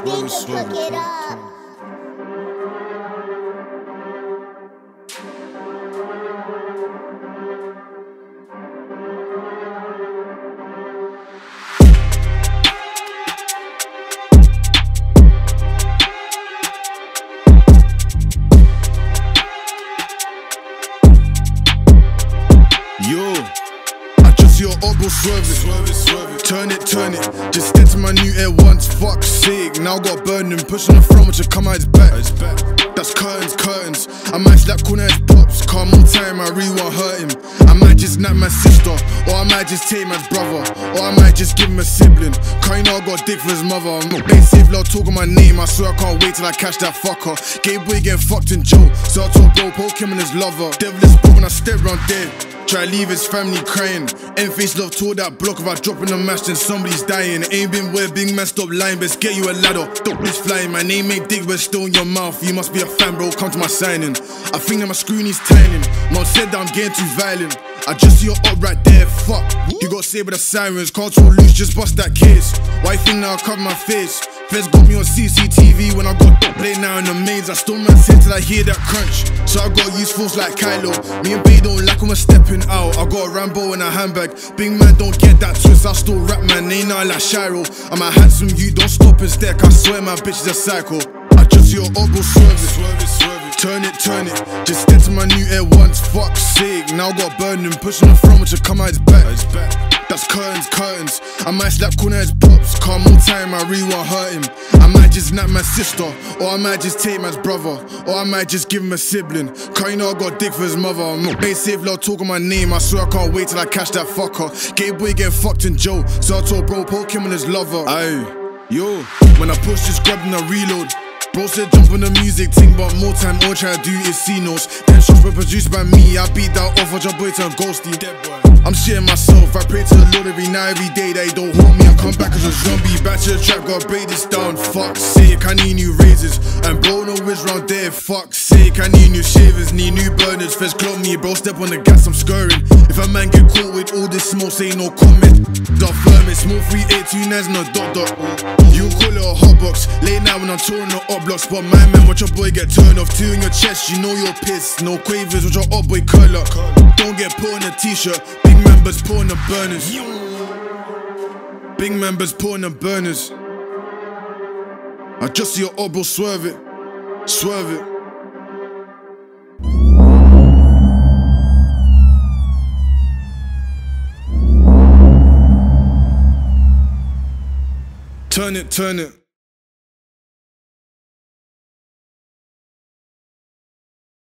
Swerve it, cook it up. Yo, I just your obo swerve it, swerve it, swerve it. Turn it, turn it. Just step to my new air once, fuck's sake. Now got burning, pushing the front, which come out his back. That's curtains, curtains. I might slap corner his pops. Come on time, I really want hurt him. I might just nap my sister, or I might just take my brother, or I might just give him a sibling. Cause you know I got dick for his mother. They safe love talking my name. I swear I can't wait till I catch that fucker. Gay boy getting fucked in Joe. So I told bro, poke him and his lover. Devilish bro when I step round dead. Try leave his family crying. End face love toward that block. If I drop in the match, then somebody's dying. Ain't been where big man stop lying. Best get you a ladder. Don't bitch flying. My name ain't Dick, but still in your mouth. You must be a fan, bro. Come to my signing. I think that my screen is tining. Mom said that I'm getting too violent. I just see your up right there. Fuck. You got saved by the sirens. Can't too loose, just bust that case. Why you think now I cover my face? Feds got me on CCTV when I got dog play now in the mains. I still man said till I hear that crunch. So I got use force like Kylo. Me and Bay don't like when we're stepping out. I got a Rambo in a handbag. Big man don't get that twist. I still rap man, ain't nothing like Shiro. I'm a handsome you, don't stop and stack. I swear my bitch is a psycho. Just your obo swerve it, swerve it, swerve it. Turn it, turn it. Just step to my new air once. Fuck's sake. Now got burning, pushing the front, which will come out his back. That's curtains, curtains. I might slap corner his pops. Come on time, I really want hurt him. I might just nap my sister, or I might just take my brother, or I might just give him a sibling. Cause you know I got dick for his mother. I'm base safe, love talking my name. I swear I can't wait till I catch that fucker. Gay boy getting fucked in Joe, so I told bro, poke him and his lover. Aye, yo, when I push this grab and I reload. Bro said jump on the music thing, but more time all try to do is C notes. Then shots were produced by me. I beat that off, watch your boy turn ghosty. I'm shitting myself. I pray to the Lord every night, every day he don't haunt me. I come back as a zombie. Back to the trap, gotta break this down. Fuck's sake, I need new razors. And bro, no whiz round there. Fuck's sake, I need new shavers, need new burners. First clock me, bro. Step on the gas, I'm scurrying. If a man get caught with all this smoke, say no comment. Dot firm it, smoke 3829's no dot dot. Box. Late night when I'm touring the up blocks. But my man, watch your boy get turned off. Two in your chest, you know you're pissed. No quavers, watch your up boy curl up. Don't get put in a t shirt. Big members pouring the burners. Big members pouring the burners. I just see your obo swerve it. Swerve it. Turn it, turn it.